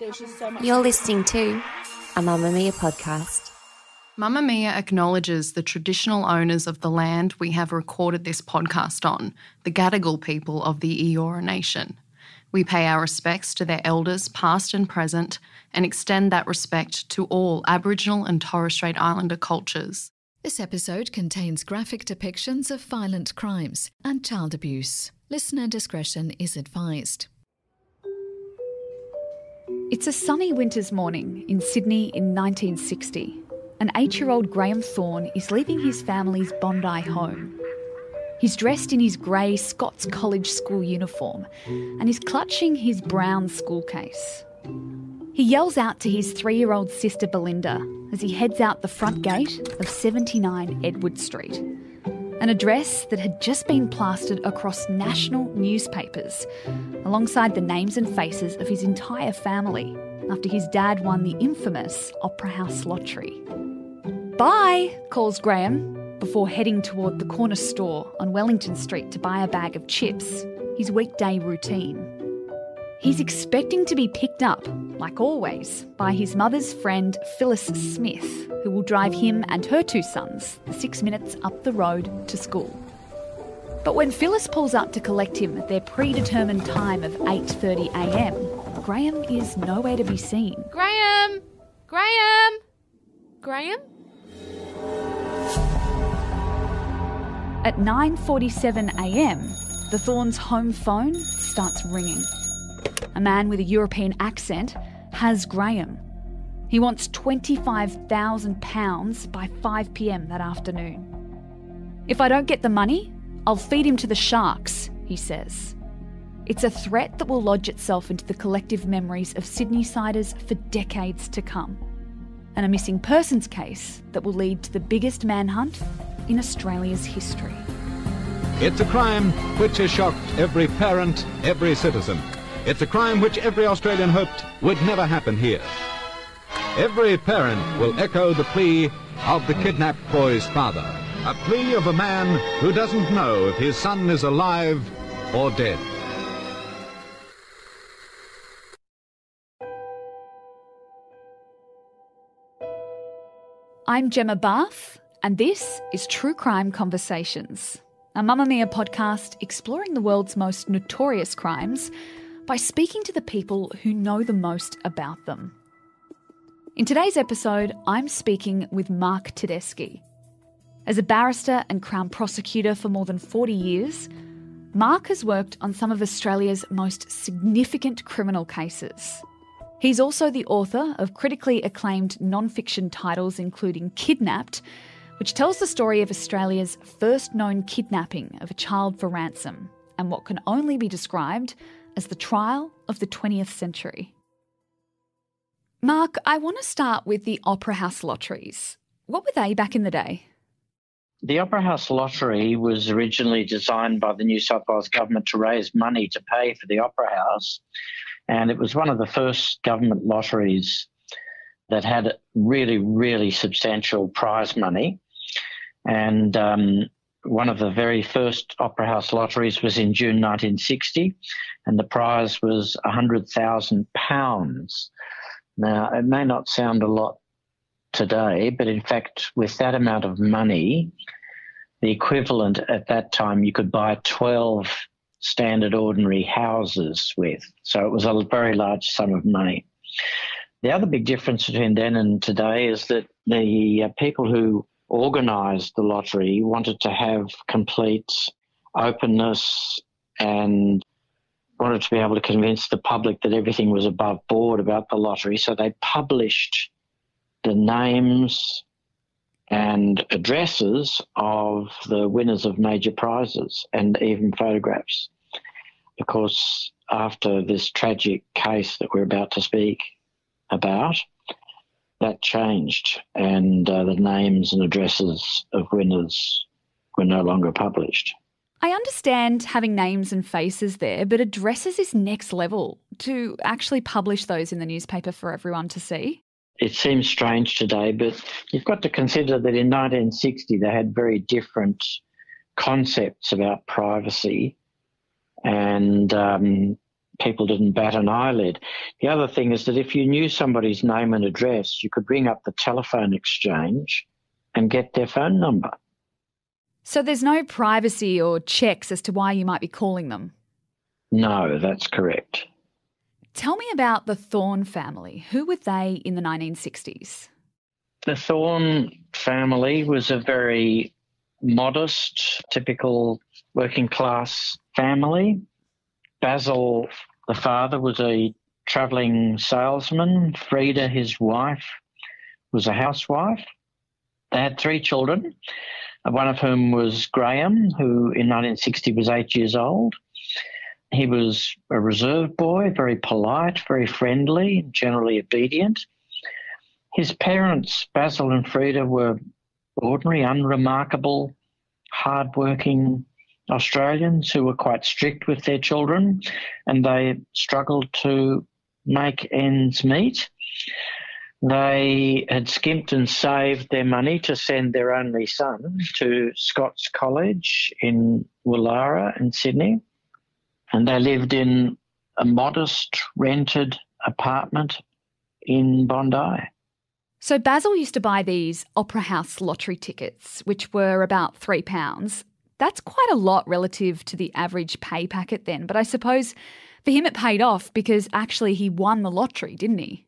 there's just so much. You're listening to a Mamamia podcast. Mamamia acknowledges the traditional owners of the land we have recorded this podcast on, the Gadigal people of the Eora Nation. We pay our respects to their elders, past and present, and extend that respect to all Aboriginal and Torres Strait Islander cultures. This episode contains graphic depictions of violent crimes and child abuse. Listener discretion is advised. It's a sunny winter's morning in Sydney in 1960. An eight year old Graeme Thorne is leaving his family's Bondi home. He's dressed in his grey Scots College school uniform and is clutching his brown school case. He yells out to his three year old sister Belinda as he heads out the front gate of 79 Edward Street, an address that had just been plastered across national newspapers alongside the names and faces of his entire family after his dad won the infamous Opera House lottery. Bye, calls Graeme before heading toward the corner store on Wellington Street to buy a bag of chips, his weekday routine. He's expecting to be picked up, like always, by his mother's friend Phyllis Smith, who will drive him and her two sons the six minutes up the road to school. But when Phyllis pulls up to collect him at their predetermined time of 8.30am, Graeme is nowhere to be seen. Graeme! Graeme! Graeme? At 9.47am, the Thornes' home phone starts ringing. A man with a European accent has Graeme. He wants £25,000 by 5pm that afternoon. If I don't get the money, I'll feed him to the sharks, he says. It's a threat that will lodge itself into the collective memories of Sydney siders for decades to come. And a missing persons case that will lead to the biggest manhunt in Australia's history. It's a crime which has shocked every parent, every citizen. It's a crime which every Australian hoped would never happen here. Every parent will echo the plea of the kidnapped boy's father. A plea of a man who doesn't know if his son is alive or dead. I'm Gemma Bath, and this is True Crime Conversations, a Mamamia podcast exploring the world's most notorious crimes by speaking to the people who know the most about them. In today's episode, I'm speaking with Mark Tedeschi. As a barrister and Crown prosecutor for more than 40 years, Mark has worked on some of Australia's most significant criminal cases. He's also the author of critically acclaimed non fiction titles, including Kidnapped, which tells the story of Australia's first known kidnapping of a child for ransom and what can only be described as the trial of the 20th century. Mark, I want to start with the Opera House lotteries. What were they back in the day? The Opera House lottery was originally designed by the New South Wales government to raise money to pay for the Opera House. And it was one of the first government lotteries that had really, really substantial prize money. And um, one of the very first Opera House lotteries was in June 1960, and the prize was £100,000. Now, it may not sound a lot today, but in fact, with that amount of money, the equivalent at that time, you could buy 12 standard ordinary houses with. So it was a very large sum of money. The other big difference between then and today is that the uh, people who organised the lottery wanted to have complete openness and wanted to be able to convince the public that everything was above board about the lottery. So they published the names and addresses of the winners of major prizes and even photographs. Of course, after this tragic case that we're about to speak about, that changed and uh, the names and addresses of winners were no longer published. I understand having names and faces there, but addresses is next level to actually publish those in the newspaper for everyone to see. It seems strange today, but you've got to consider that in 1960 they had very different concepts about privacy and um, people didn't bat an eyelid. The other thing is that if you knew somebody's name and address, you could ring up the telephone exchange and get their phone number. So there's no privacy or checks as to why you might be calling them? No, that's correct. Tell me about the Thorne family. Who were they in the 1960s? The Thorne family was a very modest, typical working class family. Bazil, the father, was a travelling salesman. Freda, his wife, was a housewife. They had three children, uh, one of whom was Graeme, who in 1960 was eight years old. He was a reserved boy, very polite, very friendly, generally obedient. His parents, Bazil and Freda, were ordinary, unremarkable, hardworking Australians who were quite strict with their children and they struggled to make ends meet. They had skimped and saved their money to send their only son to Scots College in Woollahra in Sydney. And they lived in a modest rented apartment in Bondi. So Bazil used to buy these Opera House lottery tickets, which were about £3. That's quite a lot relative to the average pay packet then, but I suppose for him it paid off because actually he won the lottery, didn't he?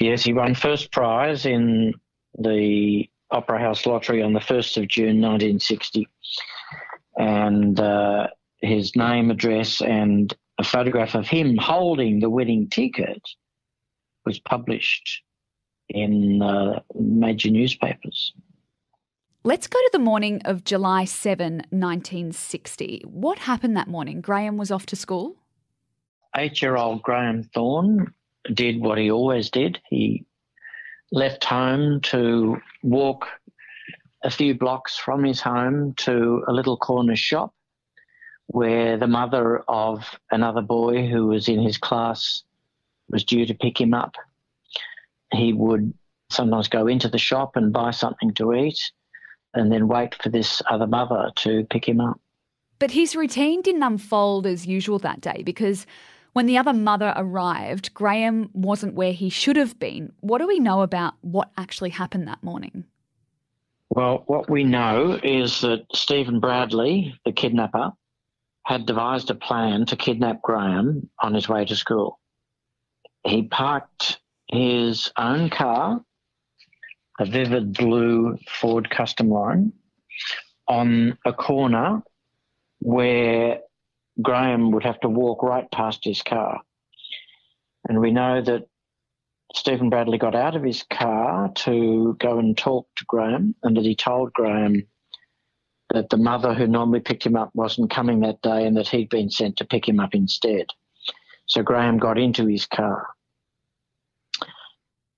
Yes, he won first prize in the Opera House lottery on the 1st of June 1960. And uh, his name, address, and a photograph of him holding the winning ticket was published in uh, major newspapers. Let's go to the morning of July 7, 1960. What happened that morning? Graeme was off to school? Eight year old Graeme Thorne did what he always did. He left home to walk a few blocks from his home to a little corner shop where the mother of another boy who was in his class was due to pick him up he would sometimes go into the shop and buy something to eat and then wait for this other mother to pick him up. But his routine didn't unfold as usual that day because when the other mother arrived, Graeme wasn't where he should have been. What do we know about what actually happened that morning? Well, what we know is that Stephen Bradley, the kidnapper, had devised a plan to kidnap Graeme on his way to school. He parked his own car, a vivid blue Ford Custom Line, on a corner where Graeme would have to walk right past his car. And we know that Stephen Bradley got out of his car to go and talk to Graeme, and that he told Graeme that the mother who normally picked him up wasn't coming that day and that he'd been sent to pick him up instead. So Graeme got into his car.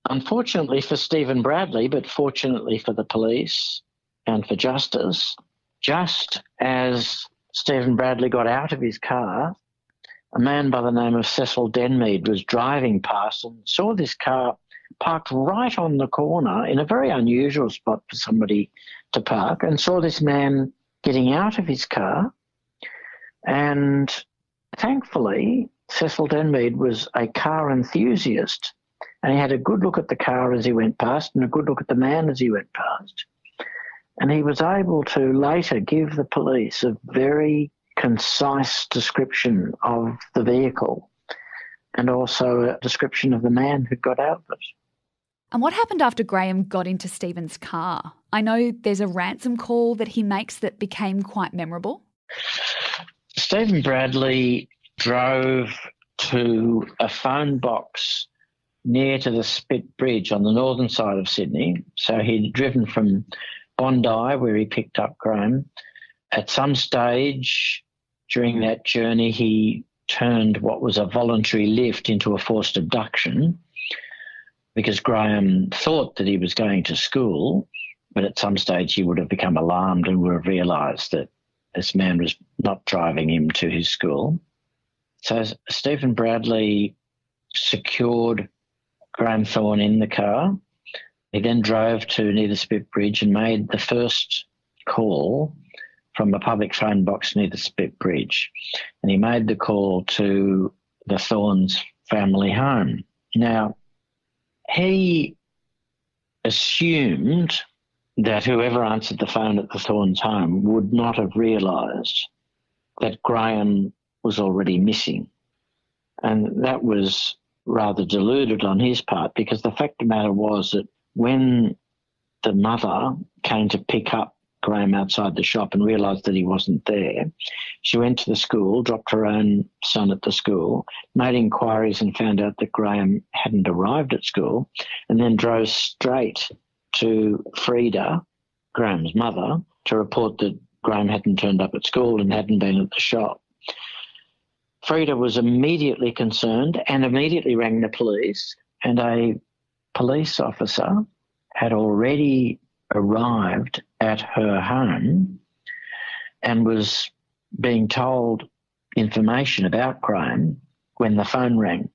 Unfortunately for Stephen Bradley, but fortunately for the police and for justice, just as Stephen Bradley got out of his car, a man by the name of Cecil Denmead was driving past and saw this car parked right on the corner in a very unusual spot for somebody to park and saw this man getting out of his car. And thankfully, Cecil Denmead was a car enthusiast and he had a good look at the car as he went past and a good look at the man as he went past. And he was able to later give the police a very concise description of the vehicle and also a description of the man who got out of it. And what happened after Graeme got into Stephen's car? I know there's a ransom call that he makes that became quite memorable. Stephen Bradley drove to a phone box near to the Spit Bridge on the northern side of Sydney. So he'd driven from Bondi, where he picked up Graeme. At some stage during that journey, he turned what was a voluntary lift into a forced abduction because Graeme thought that he was going to school, but at some stage he would have become alarmed and would have realised that this man was not driving him to his school. So Stephen Bradley secured Graeme Thorne in the car. He then drove to Spit Bridge and made the first call from a public phone box near the Spit Bridge. And he made the call to the Thornes family home. Now, he assumed that whoever answered the phone at the Thornes home would not have realised that Graeme was already missing. And that was rather deluded on his part because the fact of the matter was that when the mother came to pick up Graeme outside the shop and realised that he wasn't there, she went to the school, dropped her own son at the school, made inquiries and found out that Graeme hadn't arrived at school, and then drove straight to Freda, Graeme's mother, to report that Graeme hadn't turned up at school and hadn't been at the shop. Freda was immediately concerned and immediately rang the police, and a police officer had already arrived at her home and was being told information about crime when the phone rang.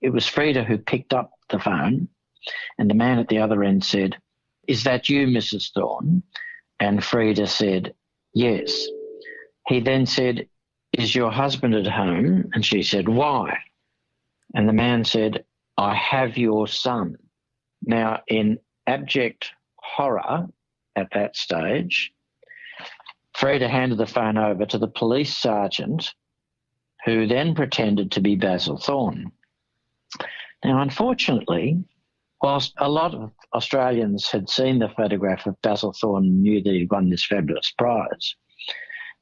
It was Freda who picked up the phone, and the man at the other end said, Is that you, Mrs. Thorne? And Freda said, Yes. He then said, Is your husband at home? And she said, Why? And the man said, I have your son. Now, in abject horror at that stage, Freda handed the phone over to the police sergeant, who then pretended to be Bazil Thorne. Now, unfortunately, whilst a lot of Australians had seen the photograph of Bazil Thorne and knew that he'd won this fabulous prize,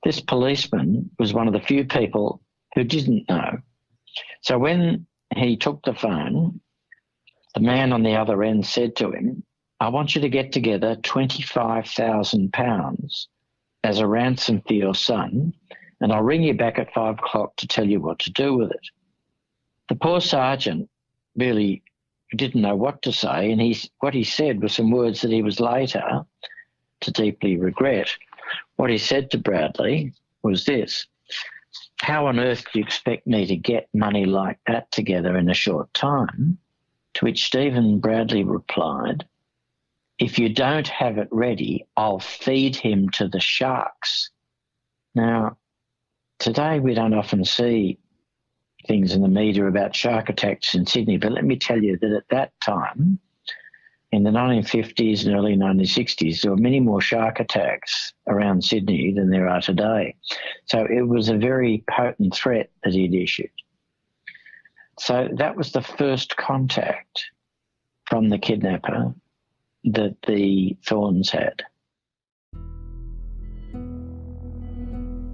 this policeman was one of the few people who didn't know. So when he took the phone, the man on the other end said to him, I want you to get together £25,000 as a ransom for your son, and I'll ring you back at five o'clock to tell you what to do with it. The poor sergeant really didn't know what to say, and he, what he said was some words that he was later to deeply regret. What he said to Bradley was this How on earth do you expect me to get money like that together in a short time? To which Stephen Bradley replied, If you don't have it ready, I'll feed him to the sharks. Now, today we don't often see things in the media about shark attacks in Sydney, but let me tell you that at that time, in the 1950s and early 1960s, there were many more shark attacks around Sydney than there are today. So it was a very potent threat that he'd issued. So that was the first contact from the kidnapper that the Thornes had.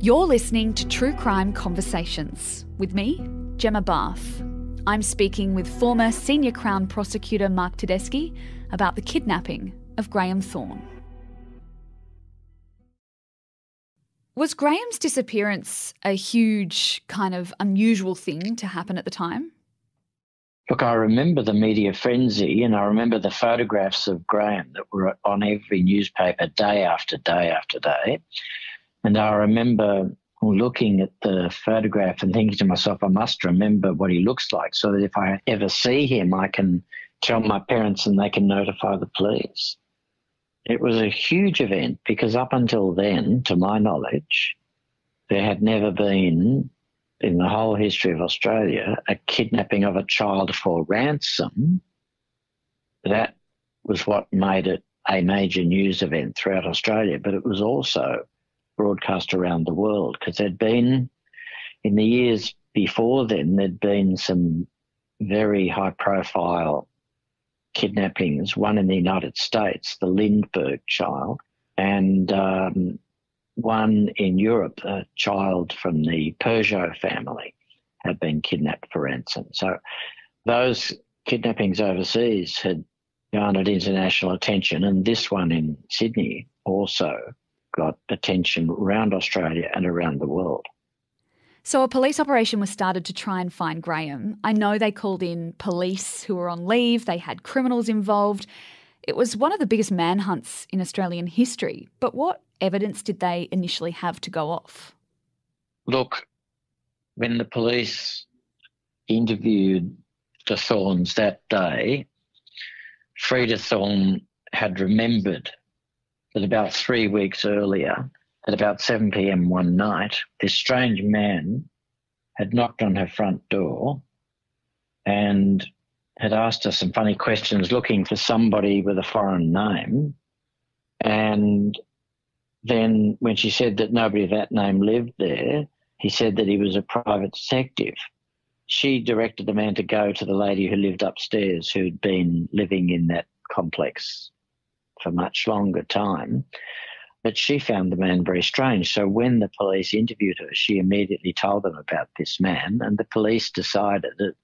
You're listening to True Crime Conversations with me, Gemma Bath. I'm speaking with former Senior Crown Prosecutor Mark Tedeschi about the kidnapping of Graeme Thorne. Was Graeme's disappearance a huge, kind of unusual thing to happen at the time? Look, I remember the media frenzy and I remember the photographs of Graeme that were on every newspaper day after day after day. And I remember looking at the photograph and thinking to myself, I must remember what he looks like so that if I ever see him, I can tell my parents and they can notify the police. It was a huge event because up until then, to my knowledge, there had never been in the whole history of Australia a kidnapping of a child for ransom. That was what made it a major news event throughout Australia, but it was also broadcast around the world because there'd been, in the years before then, there'd been some very high profile kidnappings, one in the United States, the Lindbergh child, and um, one in Europe, a child from the Peugeot family had been kidnapped for ransom. So those kidnappings overseas had garnered international attention, and this one in Sydney also got attention around Australia and around the world. So, a police operation was started to try and find Graeme. I know they called in police who were on leave, they had criminals involved. It was one of the biggest manhunts in Australian history. But what evidence did they initially have to go off? Look, when the police interviewed the Thornes that day, Freda Thorne had remembered that about three weeks earlier, at about 7 p.m. one night, this strange man had knocked on her front door and had asked her some funny questions looking for somebody with a foreign name. And then when she said that nobody of that name lived there, he said that he was a private detective. She directed the man to go to the lady who lived upstairs who'd been living in that complex for much longer time. But she found the man very strange. So when the police interviewed her, she immediately told them about this man, and the police decided that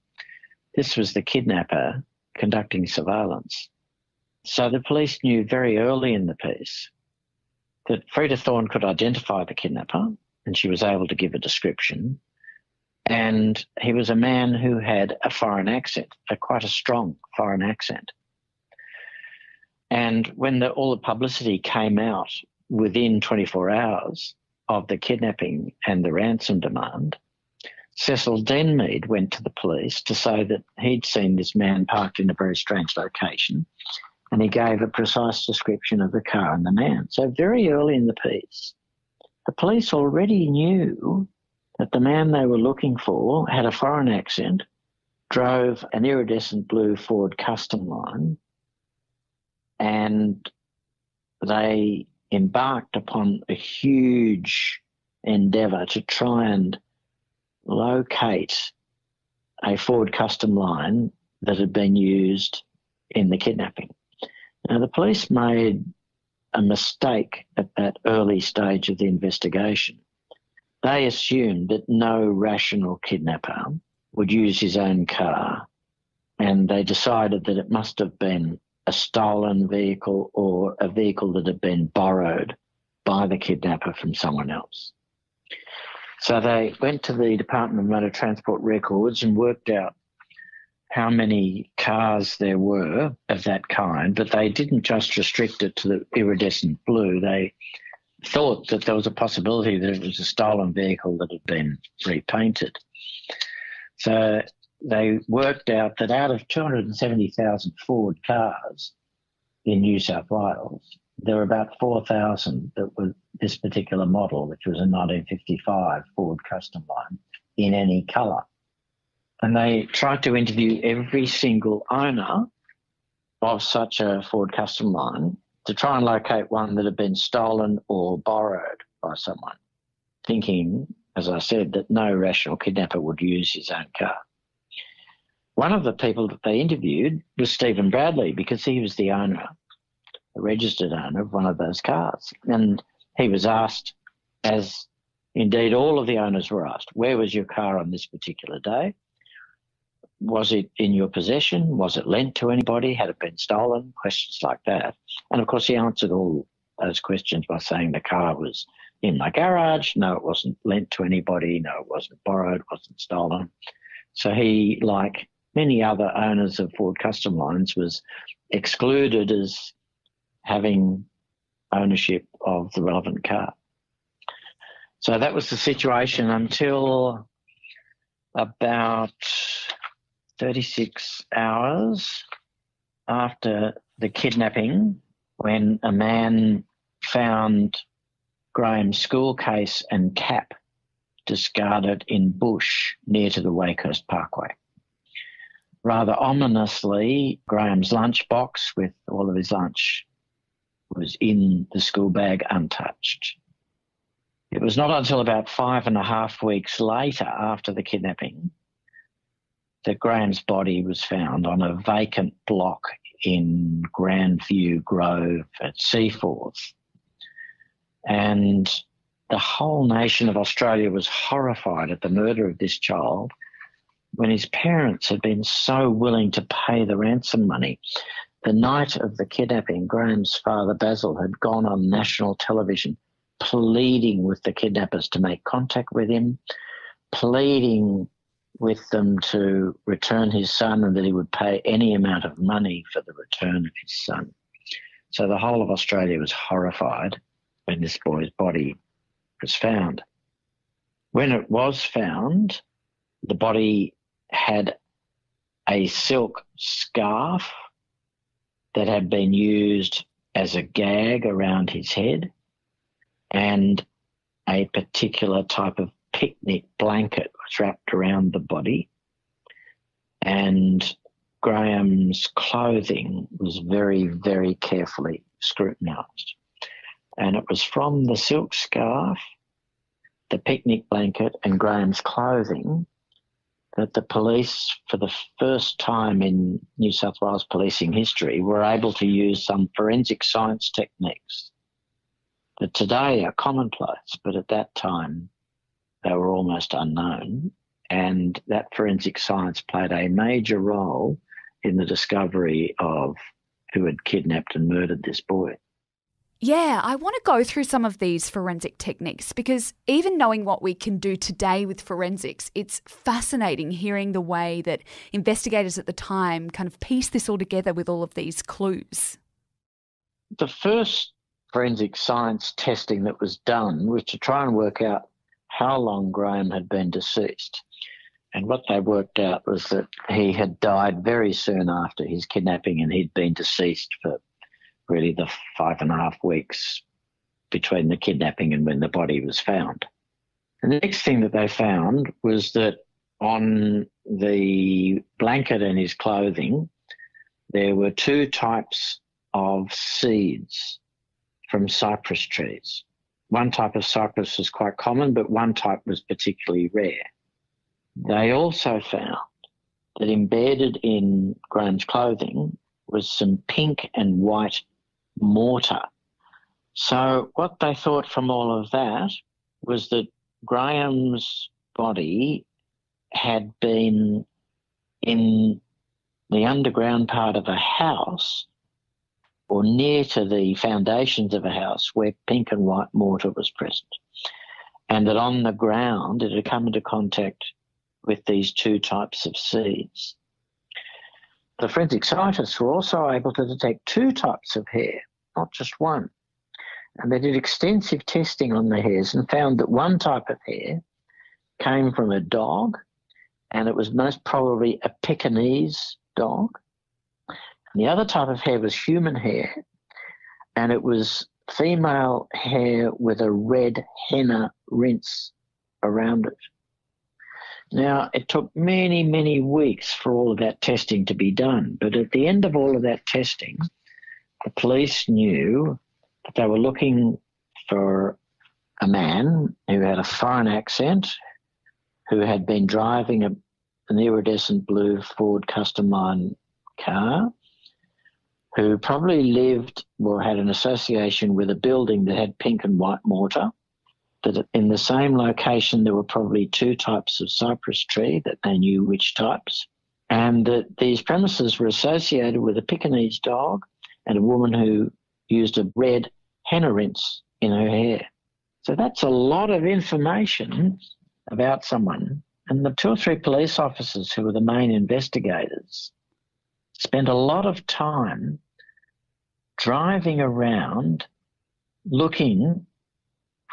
this was the kidnapper conducting surveillance. So the police knew very early in the piece that Freda Thorne could identify the kidnapper, and she was able to give a description. And he was a man who had a foreign accent, a quite a strong foreign accent. And when the, all the publicity came out within 24 hours of the kidnapping and the ransom demand, Cecil Denmead went to the police to say that he'd seen this man parked in a very strange location and he gave a precise description of the car and the man. So, very early in the piece, the police already knew that the man they were looking for had a foreign accent, drove an iridescent blue Ford Custom line, and they embarked upon a huge endeavour to try and locate a Ford custom line that had been used in the kidnapping. Now, the police made a mistake at that early stage of the investigation. They assumed that no rational kidnapper would use his own car, and they decided that it must have been a stolen vehicle or a vehicle that had been borrowed by the kidnapper from someone else. So they went to the Department of Motor Transport records and worked out how many cars there were of that kind, but they didn't just restrict it to the iridescent blue. They thought that there was a possibility that it was a stolen vehicle that had been repainted. So they worked out that out of 270,000 Ford cars in New South Wales, there were about 4,000 that were this particular model, which was a 1955 Ford Custom Line, in any colour. And they tried to interview every single owner of such a Ford Custom Line to try and locate one that had been stolen or borrowed by someone, thinking, as I said, that no rational kidnapper would use his own car. One of the people that they interviewed was Stephen Bradley because he was the owner the registered owner of one of those cars. And he was asked, as indeed all of the owners were asked, where was your car on this particular day? Was it in your possession? Was it lent to anybody? Had it been stolen? Questions like that. And of course, he answered all those questions by saying the car was in my garage. No, it wasn't lent to anybody. No, it wasn't borrowed, It wasn't stolen. So he, like many other owners of Ford Custom Lines, was excluded as having ownership of the relevant car. So that was the situation until about 36 hours after the kidnapping, when a man found Graeme's school case and cap discarded in bush near to the Wakehurst Parkway. Rather ominously, Graeme's lunchbox with all of his lunch was in the school bag untouched. It was not until about five and a half weeks later, after the kidnapping, that Graeme's body was found on a vacant block in Grandview Grove at Seaforth. And the whole nation of Australia was horrified at the murder of this child when his parents had been so willing to pay the ransom money the night of the kidnapping, Graeme's father Bazil had gone on national television pleading with the kidnappers to make contact with him, pleading with them to return his son and that he would pay any amount of money for the return of his son. So the whole of Australia was horrified when this boy's body was found. When it was found, the body had a silk scarf that had been used as a gag around his head and a particular type of picnic blanket, was wrapped around the body, and Graeme's clothing was very, very carefully scrutinised. And it was from the silk scarf, the picnic blanket, and Graeme's clothing that the police, for the first time in New South Wales policing history, were able to use some forensic science techniques that today are commonplace, but at that time they were almost unknown. And that forensic science played a major role in the discovery of who had kidnapped and murdered this boy. Yeah, I want to go through some of these forensic techniques because even knowing what we can do today with forensics, it's fascinating hearing the way that investigators at the time kind of pieced this all together with all of these clues. The first forensic science testing that was done was to try and work out how long Graeme had been deceased. And what they worked out was that he had died very soon after his kidnapping and he'd been deceased for really the five and a half weeks between the kidnapping and when the body was found. And the next thing that they found was that on the blanket and his clothing, there were two types of seeds from cypress trees. One type of cypress was quite common, but one type was particularly rare. They also found that embedded in Graeme's clothing was some pink and white mortar. So, what they thought from all of that was that Graeme's body had been in the underground part of a house or near to the foundations of a house where pink and white mortar was present. And that on the ground it had come into contact with these two types of seeds. The forensic scientists were also able to detect two types of hair, not just one. And they did extensive testing on the hairs and found that one type of hair came from a dog, and it was most probably a Pekingese dog. And the other type of hair was human hair, and it was female hair with a red henna rinse around it. Now, it took many, many weeks for all of that testing to be done, but at the end of all of that testing, the police knew that they were looking for a man who had a foreign accent, who had been driving a, an iridescent blue Ford Custom Line car, who probably lived or had an association with a building that had pink and white mortar. That in the same location there were probably two types of cypress tree that they knew which types, and that these premises were associated with a Pekingese dog and a woman who used a red henna rinse in her hair. So that's a lot of information about someone. And the two or three police officers who were the main investigators spent a lot of time driving around looking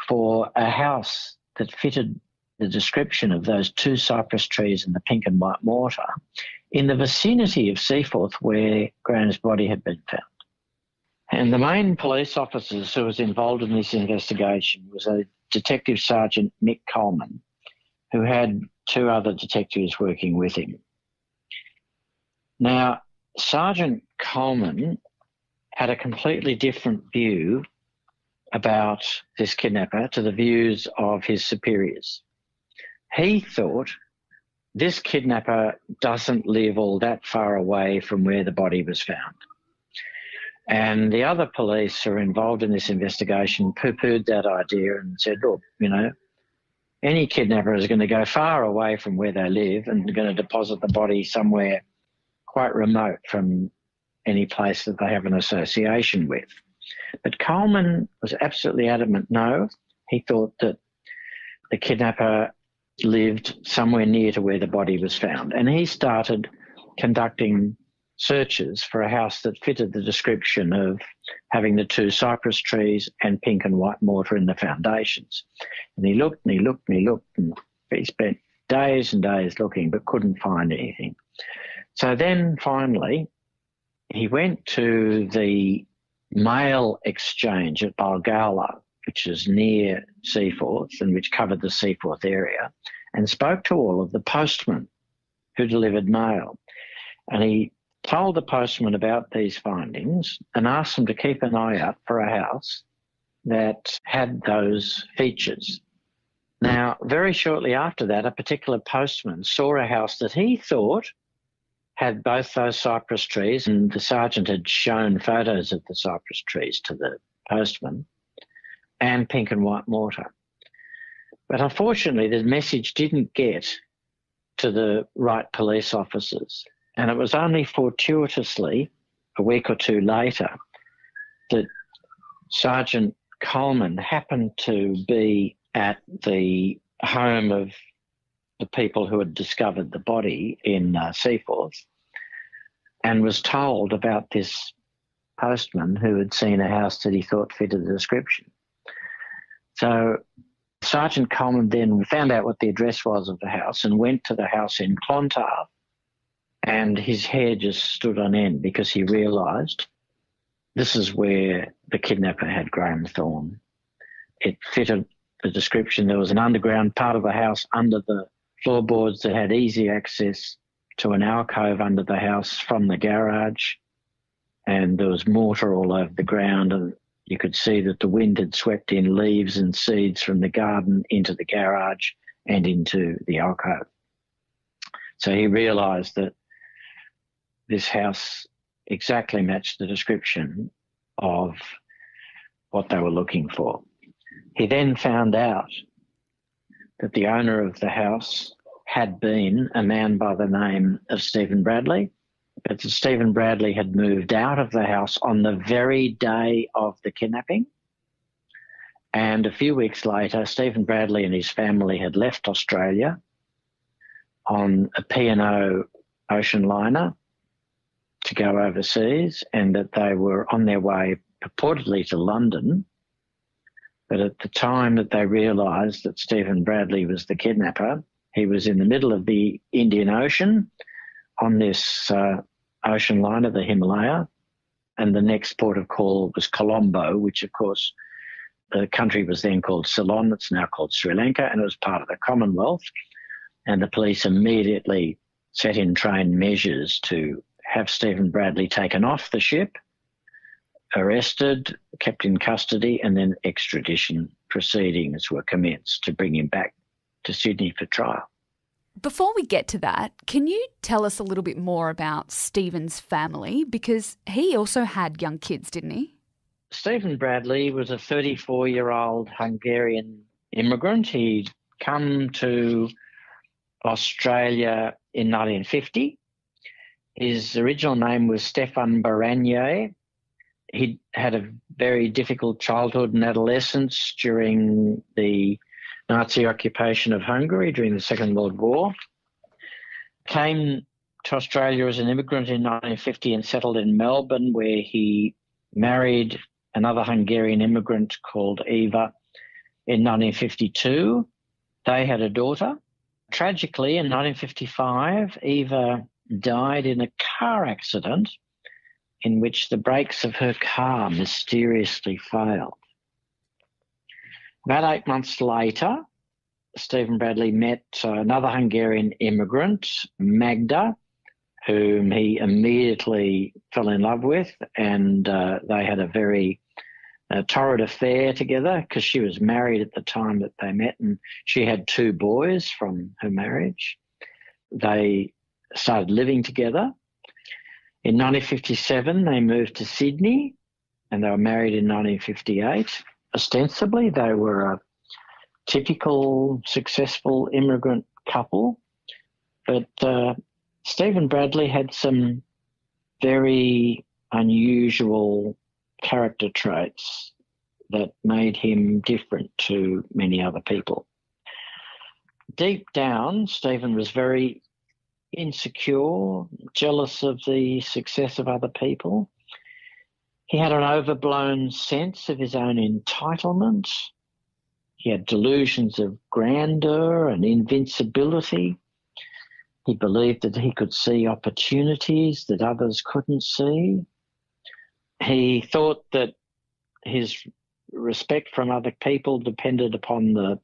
for a house that fitted the description of those two cypress trees and the pink and white mortar in the vicinity of Seaforth where Graeme's body had been found. And the main police officers who was involved in this investigation was a Detective Sergeant Mick Coleman, who had two other detectives working with him. Now, Sergeant Coleman had a completely different view about this kidnapper to the views of his superiors. He thought this kidnapper doesn't live all that far away from where the body was found. And the other police who are involved in this investigation poo pooed that idea and said, look, you know, any kidnapper is going to go far away from where they live and going to deposit the body somewhere quite remote from any place that they have an association with. But Coleman was absolutely adamant no. He thought that the kidnapper lived somewhere near to where the body was found. And he started conducting searches for a house that fitted the description of having the two cypress trees and pink and white mortar in the foundations. And he looked and he looked and he looked and he spent days and days looking but couldn't find anything. So then finally, he went to the mail exchange at Balgowlah, which is near Seaforth and which covered the Seaforth area, and spoke to all of the postmen who delivered mail. And he told the postman about these findings and asked them to keep an eye out for a house that had those features. Now, very shortly after that, a particular postman saw a house that he thought had both those cypress trees, and the sergeant had shown photos of the cypress trees to the postman, and pink and white mortar. But unfortunately, the message didn't get to the right police officers. And it was only fortuitously, a week or two later, that Sergeant Coleman happened to be at the home of the people who had discovered the body in uh, Seaforth and was told about this postman who had seen a house that he thought fitted the description. So Sergeant Coleman then found out what the address was of the house and went to the house in Clontarf and his hair just stood on end because he realised this is where the kidnapper had Graeme Thorne. It fitted the description. There was an underground part of the house under the floorboards that had easy access to an alcove under the house from the garage. And there was mortar all over the ground, and you could see that the wind had swept in leaves and seeds from the garden into the garage and into the alcove. So he realised that this house exactly matched the description of what they were looking for. He then found out that the owner of the house had been a man by the name of Stephen Bradley, but Stephen Bradley had moved out of the house on the very day of the kidnapping. And a few weeks later, Stephen Bradley and his family had left Australia on a P&O ocean liner to go overseas and that they were on their way purportedly to London. But at the time that they realised that Stephen Bradley was the kidnapper, he was in the middle of the Indian Ocean on this uh, ocean liner, the Himalaya, and the next port of call was Colombo, which of course the country was then called Ceylon. It's now called Sri Lanka, and it was part of the Commonwealth. And the police immediately set in train measures to have Stephen Bradley taken off the ship, arrested, kept in custody, and then extradition proceedings were commenced to bring him back to Sydney for trial. Before we get to that, can you tell us a little bit more about Stephen's family? Because he also had young kids, didn't he? Stephen Bradley was a 34 year old Hungarian immigrant. He'd come to Australia in 1950 his original name was Stefan Baranier. He had a very difficult childhood and adolescence during the Nazi occupation of Hungary during the Second World War. Came to Australia as an immigrant in 1950 and settled in Melbourne, where he married another Hungarian immigrant called Eva in 1952. They had a daughter. Tragically, in 1955, Eva died in a car accident in which the brakes of her car mysteriously failed. About eight months later, Stephen Bradley met another Hungarian immigrant, Magda, whom he immediately fell in love with, and uh, they had a very uh, torrid affair together because she was married at the time that they met, and she had two boys from her marriage. They started living together. In 1957, they moved to Sydney and they were married in 1958. Ostensibly, they were a typical successful immigrant couple, but uh, Stephen Bradley had some very unusual character traits that made him different to many other people. Deep down, Stephen was very insecure, jealous of the success of other people. He had an overblown sense of his own entitlement. He had delusions of grandeur and invincibility. He believed that he could see opportunities that others couldn't see. He thought that his respect from other people depended upon the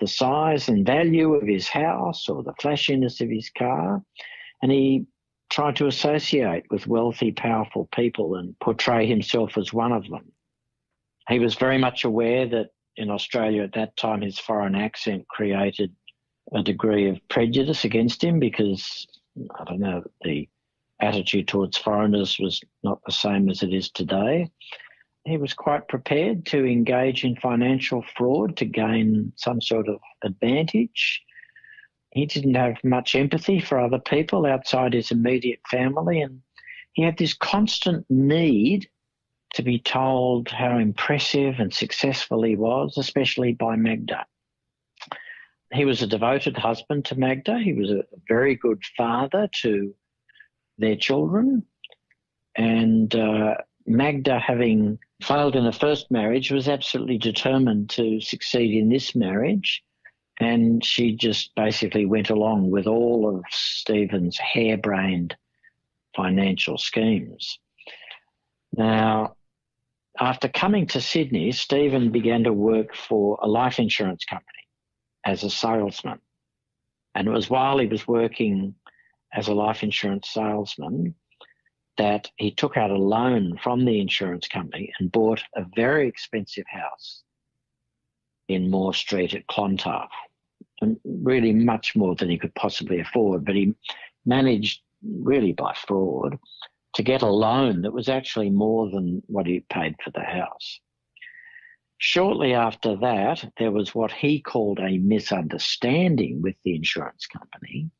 the size and value of his house or the flashiness of his car. And he tried to associate with wealthy, powerful people and portray himself as one of them. He was very much aware that in Australia at that time his foreign accent created a degree of prejudice against him because, I don't know, the attitude towards foreigners was not the same as it is today. He was quite prepared to engage in financial fraud to gain some sort of advantage. He didn't have much empathy for other people outside his immediate family, and he had this constant need to be told how impressive and successful he was, especially by Magda. He was a devoted husband to Magda. He was a very good father to their children. And uh, Magda, having failed in the first marriage, was absolutely determined to succeed in this marriage. And she just basically went along with all of Stephen's harebrained financial schemes. Now, after coming to Sydney, Stephen began to work for a life insurance company as a salesman. And it was while he was working as a life insurance salesman that he took out a loan from the insurance company and bought a very expensive house in Moore Street at Clontarf. And really much more than he could possibly afford, but he managed really by fraud to get a loan that was actually more than what he paid for the house. Shortly after that, there was what he called a misunderstanding with the insurance company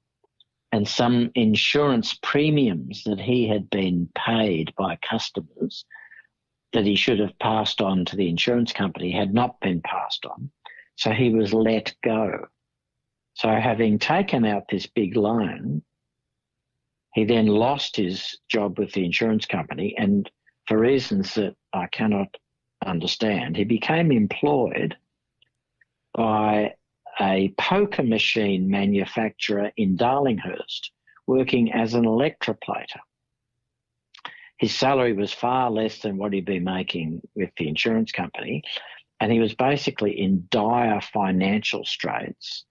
and some insurance premiums that he had been paid by customers that he should have passed on to the insurance company had not been passed on. So he was let go. So having taken out this big loan, he then lost his job with the insurance company and for reasons that I cannot understand, he became employed by a poker machine manufacturer in Darlinghurst, working as an electroplater. His salary was far less than what he'd been making with the insurance company, and he was basically in dire financial straits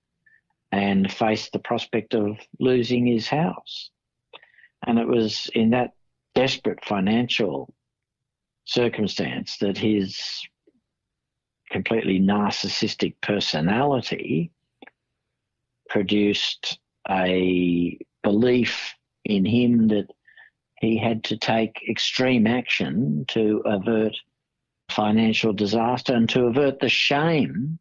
and faced the prospect of losing his house. And it was in that desperate financial circumstance that his completely narcissistic personality produced a belief in him that he had to take extreme action to avert financial disaster and to avert the shame,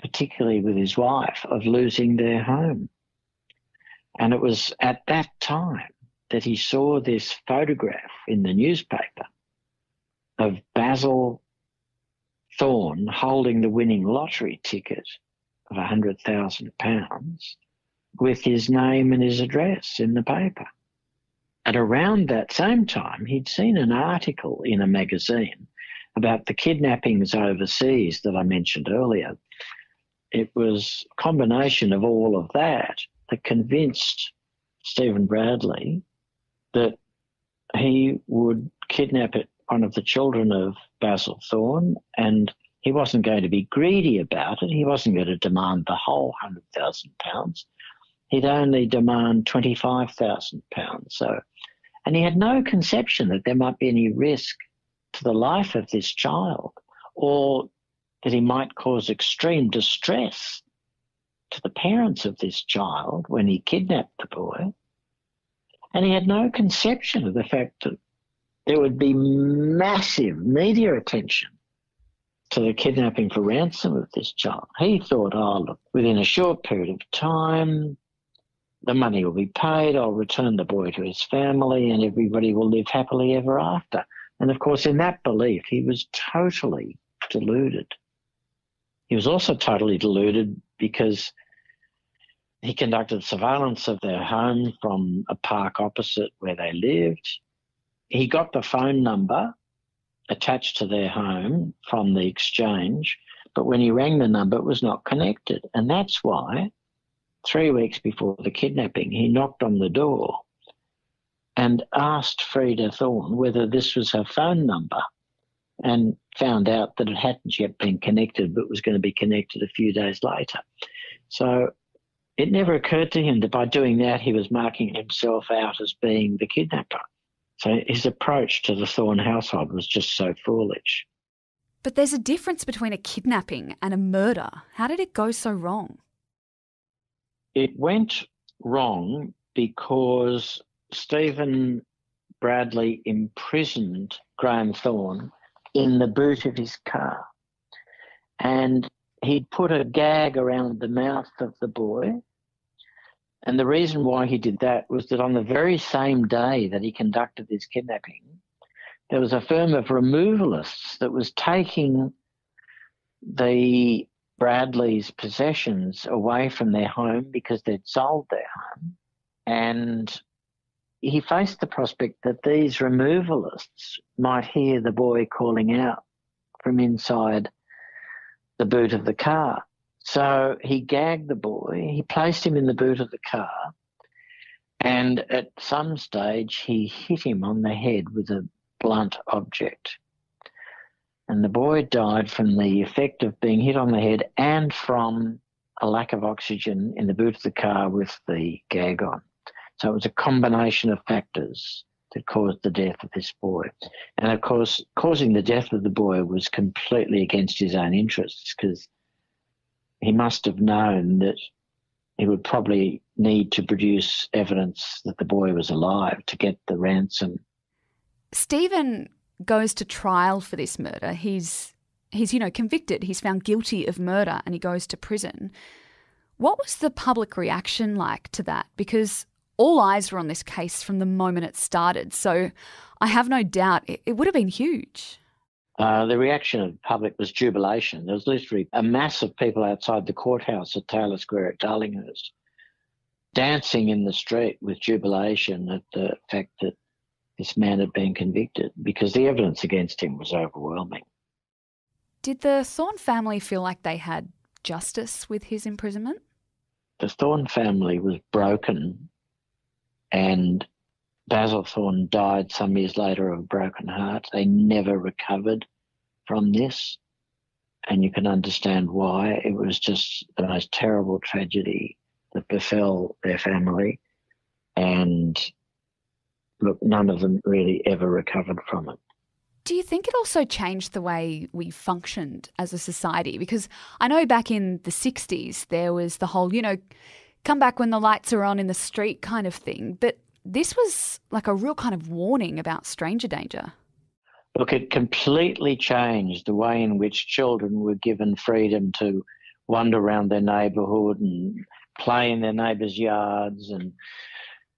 particularly with his wife, of losing their home. And it was at that time that he saw this photograph in the newspaper of Bazil Thorne holding the winning lottery ticket of £100,000 with his name and his address in the paper. And around that same time, he'd seen an article in a magazine about the kidnappings overseas that I mentioned earlier. It was a combination of all of that that convinced Stephen Bradley that he would kidnap one of the children of Bazil Thorne, and he wasn't going to be greedy about it. He wasn't going to demand the whole hundred thousand pounds. He'd only demand twenty five thousand pounds. So, and he had no conception that there might be any risk to the life of this child, or that he might cause extreme distress to the parents of this child when he kidnapped the boy. And he had no conception of the fact that there would be massive media attention to the kidnapping for ransom of this child. He thought, oh, look, within a short period of time, the money will be paid, I'll return the boy to his family, and everybody will live happily ever after. And of course, in that belief, he was totally deluded. He was also totally deluded because he conducted surveillance of their home from a park opposite where they lived he got the phone number attached to their home from the exchange, but when he rang the number, it was not connected. And that's why, three weeks before the kidnapping, he knocked on the door and asked Freda Thorne whether this was her phone number. And found out that it hadn't yet been connected, but was going to be connected a few days later. So it never occurred to him that by doing that, he was marking himself out as being the kidnapper. So his approach to the Thorne household was just so foolish. But there's a difference between a kidnapping and a murder. How did it go so wrong? It went wrong because Stephen Bradley imprisoned Graeme Thorne in the boot of his car. And he'd put a gag around the mouth of the boy. And the reason why he did that was that on the very same day that he conducted this kidnapping, there was a firm of removalists that was taking the Bradley's possessions away from their home because they'd sold their home. And he faced the prospect that these removalists might hear the boy calling out from inside the boot of the car. So he gagged the boy, he placed him in the boot of the car, and at some stage he hit him on the head with a blunt object. And the boy died from the effect of being hit on the head and from a lack of oxygen in the boot of the car with the gag on. So it was a combination of factors that caused the death of this boy. And of course, causing the death of the boy was completely against his own interests because he must have known that he would probably need to produce evidence that the boy was alive to get the ransom. Stephen goes to trial for this murder. He's he's you know convicted. He's found guilty of murder and he goes to prison. What was the public reaction like to that? Because all eyes were on this case from the moment it started. So I have no doubt it, it would have been huge. Uh, the reaction of the public was jubilation. There was literally a mass of people outside the courthouse at Taylor Square at Darlinghurst dancing in the street with jubilation at the fact that this man had been convicted because the evidence against him was overwhelming. Did the Thorne family feel like they had justice with his imprisonment? The Thorne family was broken and Bazil Thorne died some years later of a broken heart. They never recovered from this, and you can understand why. It was just the most terrible tragedy that befell their family, and look, none of them really ever recovered from it. Do you think it also changed the way we functioned as a society? Because I know back in the 60s, there was the whole, you know, come back when the lights are on in the street kind of thing. But this was like a real kind of warning about stranger danger. Look, it completely changed the way in which children were given freedom to wander around their neighbourhood and play in their neighbours' yards and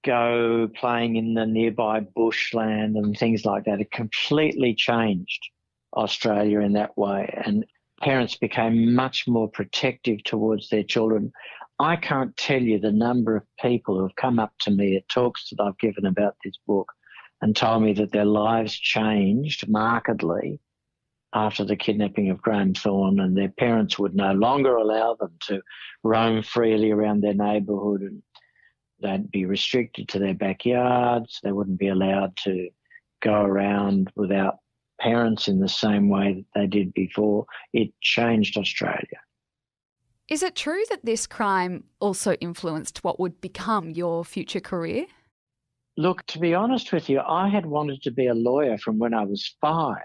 go playing in the nearby bushland and things like that. It completely changed Australia in that way. And parents became much more protective towards their children. I can't tell you the number of people who have come up to me at talks that I've given about this book and told me that their lives changed markedly after the kidnapping of Graeme Thorne, and their parents would no longer allow them to roam freely around their neighbourhood, and they'd be restricted to their backyards. They wouldn't be allowed to go around without parents in the same way that they did before. It changed Australia. Is it true that this crime also influenced what would become your future career? Look, to be honest with you, I had wanted to be a lawyer from when I was five,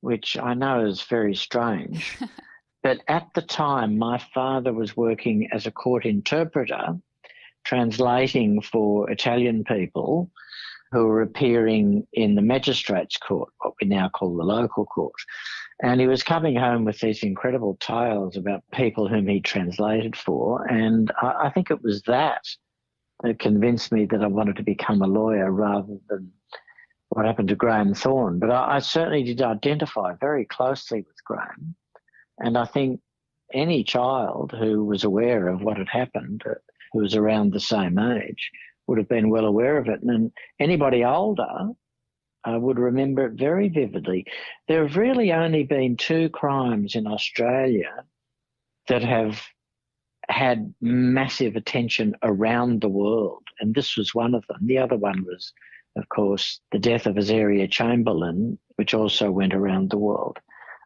which I know is very strange. but at the time, my father was working as a court interpreter, translating for Italian people who were appearing in the magistrates' court, what we now call the local court. And he was coming home with these incredible tales about people whom he translated for. And I, I think it was that that convinced me that I wanted to become a lawyer rather than what happened to Graeme Thorne. But I, I certainly did identify very closely with Graeme. And I think any child who was aware of what had happened, uh, who was around the same age, would have been well aware of it. And anybody older uh, would remember it very vividly. There have really only been two crimes in Australia that have had massive attention around the world, and this was one of them. The other one was, of course, the death of Azaria Chamberlain which also went around the world.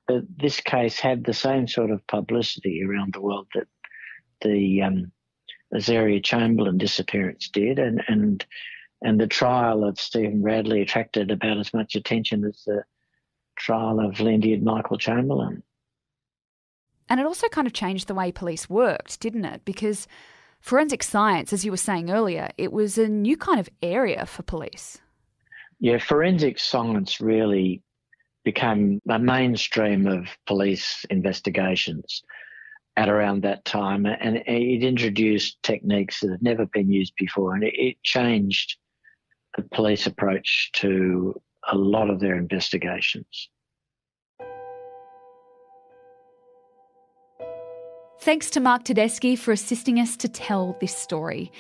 But this case had the same sort of publicity around the world that the um, Azaria Chamberlain disappearance did, and and and the trial of Stephen Bradley attracted about as much attention as the trial of Lindy and Michael Chamberlain. And it also kind of changed the way police worked, didn't it? Because forensic science, as you were saying earlier, it was a new kind of area for police. Yeah, forensic science really became a mainstream of police investigations at around that time, and it introduced techniques that had never been used before, and it changed the police approach to a lot of their investigations. Thanks to Mark Tedeschi for assisting us to tell this story.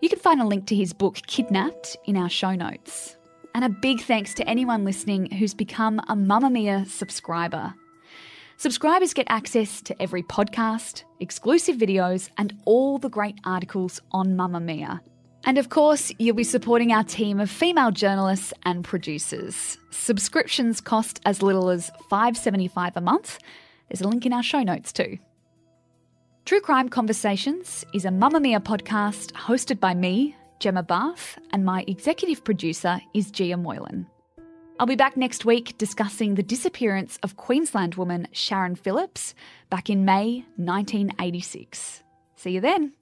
You can find a link to his book Kidnapped in our show notes. And a big thanks to anyone listening who's become a Mamamia subscriber. Subscribers get access to every podcast, exclusive videos, and all the great articles on Mamamia. And of course, you'll be supporting our team of female journalists and producers. Subscriptions cost as little as $5.75 a month. There's a link in our show notes too. True Crime Conversations is a Mamamia podcast hosted by me, Gemma Bath, and my executive producer is Gia Moylan. I'll be back next week discussing the disappearance of Queensland woman Sharon Phillips back in May 1986. See you then.